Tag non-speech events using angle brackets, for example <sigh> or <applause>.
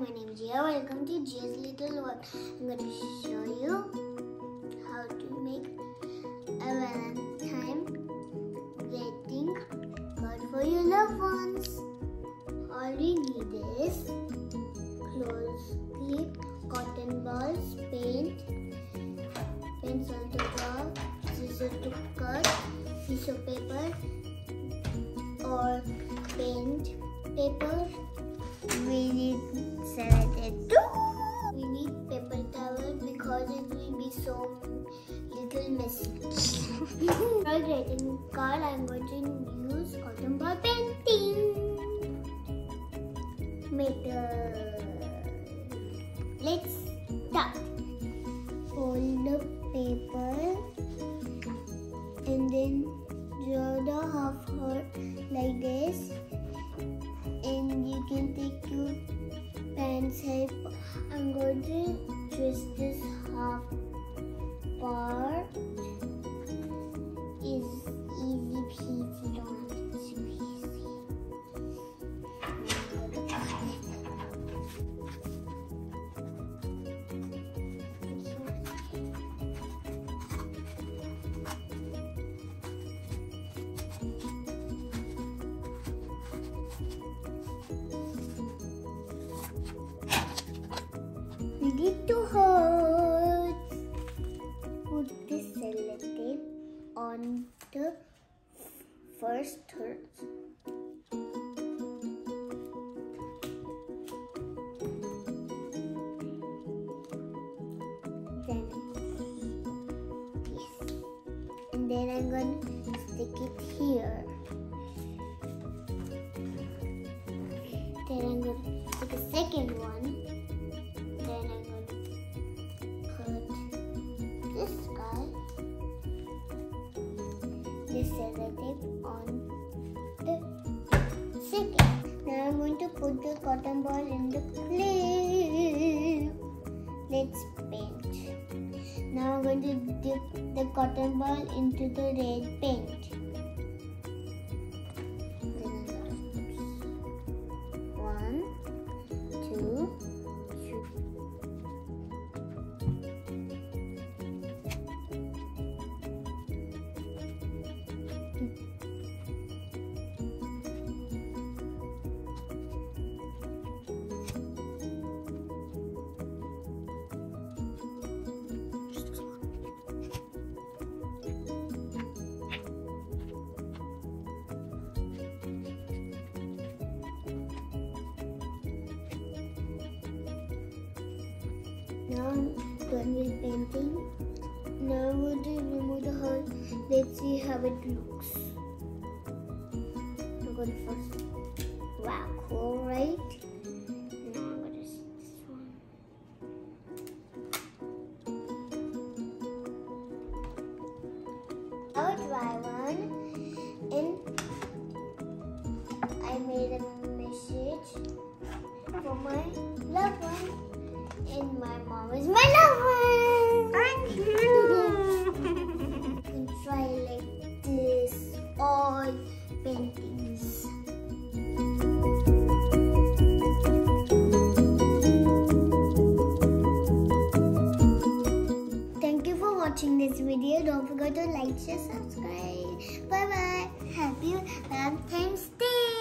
my name is Jiya. Welcome to Jiya's Little World. I'm going to show you how to make a Valentine greeting card for your loved ones. All you need is clothes clip, cotton balls, paint, pencil to draw, scissors to cut, piece of paper or paint paper we need For greeting card, I'm going to use cotton ball painting. Metal. Let's start. Fold the paper and then draw the half heart like this and you can take your pen shape. I'm going to twist this half part. To hold. Put this sellotape on the first third. Then yes, and then I'm going to stick it here. This sellotape on the second. Now I'm going to put the cotton ball in the clip. Let's paint. Now I'm going to dip the cotton ball into the red paint. Now I'm done with painting. Now I'm going to remove the heart. Let's see how it looks. I'm going to first. Wow, cool, right? Now I'm going to see this one. One. And I made a message for my loved one and my mom is my lover. Thank you. <laughs> can try like this all paintings. Thank you for watching this video. Don't forget to like, share, subscribe. Bye bye. Happy Valentine's Day.